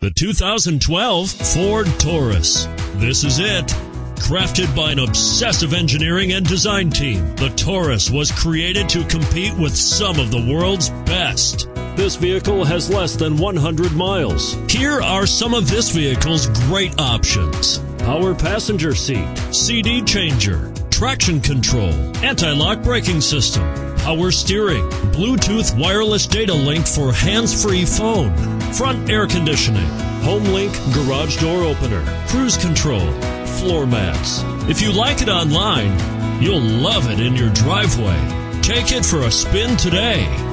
The 2012 Ford Taurus. This is it. Crafted by an obsessive engineering and design team, the Taurus was created to compete with some of the world's best. This vehicle has less than 100 miles. Here are some of this vehicle's great options. Power passenger seat, CD changer, traction control, anti-lock braking system, power steering, Bluetooth wireless data link for hands-free phone, front air conditioning, HomeLink garage door opener, cruise control, floor mats. If you like it online, you'll love it in your driveway. Take it for a spin today.